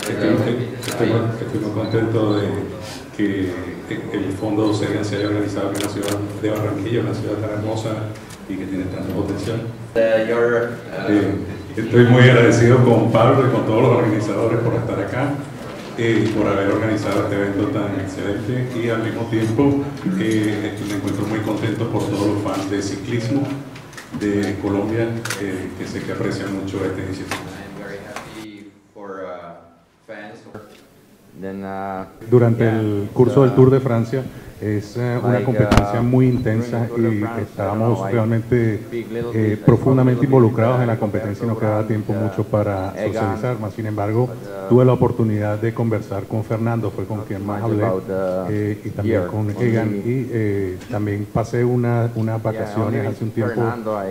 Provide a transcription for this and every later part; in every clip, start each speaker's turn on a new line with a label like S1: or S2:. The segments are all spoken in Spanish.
S1: Estoy, estoy muy- estoy muy contento de que el Fondo se haya organizado en la ciudad de Barranquilla, una ciudad tan hermosa y que tiene tanto potencial.
S2: Uh,
S1: Eh, estoy muy agradecido con Pablo y con todos los organizadores por estar acá eh, y por haber organizado este evento tan excelente y al mismo tiempo eh, me encuentro muy contento por todos los fans de ciclismo de Colombia eh, que sé que aprecian mucho esta iniciativa.
S3: Durante el curso del Tour de Francia es eh, una competencia
S2: uh,
S3: muy intensa y estábamos realmente eh, profundamente involucrados en la competencia y no quedaba tiempo mucho para socializar. Más sin embargo,
S2: but,
S3: tuve la oportunidad de conversar con Fernando, fue con quien más hablé, eh, y también con Egan. Y eh, también pasé una- unas vacaciones hace un tiempo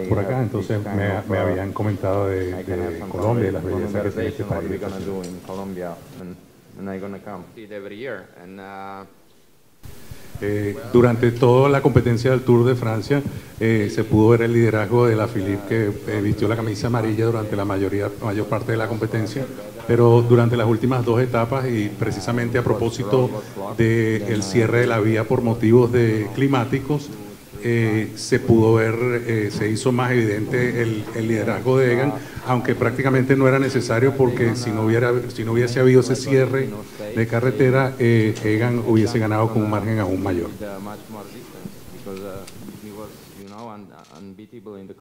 S3: por acá, entonces me, me
S2: uh,
S3: habían comentado de, de Colombia y las bellezas que tiene este país. Eh, durante toda la competencia del Tour de Francia eh, se pudo ver el liderazgo de la Philippe que eh, vistió la camisa amarilla durante la mayoría, mayor parte de la competencia, pero durante las últimas dos etapas y precisamente a propósito del cierre de la vía por motivos climáticos, eh, se pudo ver, eh, se hizo más evidente el, el liderazgo de Egan, aunque prácticamente no era necesario porque si no, hubiera, si no hubiese habido ese cierre de carretera, eh, Egan hubiese ganado con un margen aún mayor.